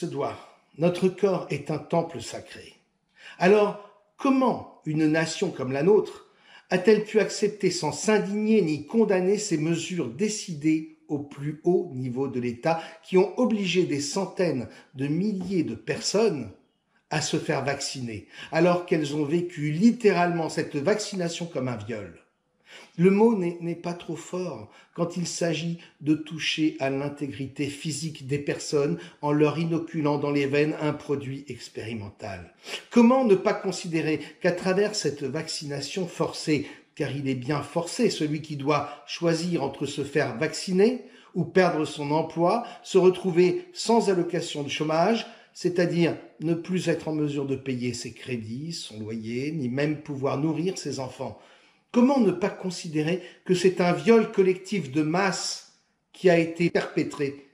se doit. Notre corps est un temple sacré. Alors, comment une nation comme la nôtre a-t-elle pu accepter sans s'indigner ni condamner ces mesures décidées au plus haut niveau de l'État qui ont obligé des centaines de milliers de personnes à se faire vacciner, alors qu'elles ont vécu littéralement cette vaccination comme un viol? Le mot n'est pas trop fort quand il s'agit de toucher à l'intégrité physique des personnes en leur inoculant dans les veines un produit expérimental. Comment ne pas considérer qu'à travers cette vaccination forcée, car il est bien forcé celui qui doit choisir entre se faire vacciner ou perdre son emploi, se retrouver sans allocation de chômage, c'est-à-dire ne plus être en mesure de payer ses crédits, son loyer, ni même pouvoir nourrir ses enfants? Comment ne pas considérer que c'est un viol collectif de masse qui a été perpétré?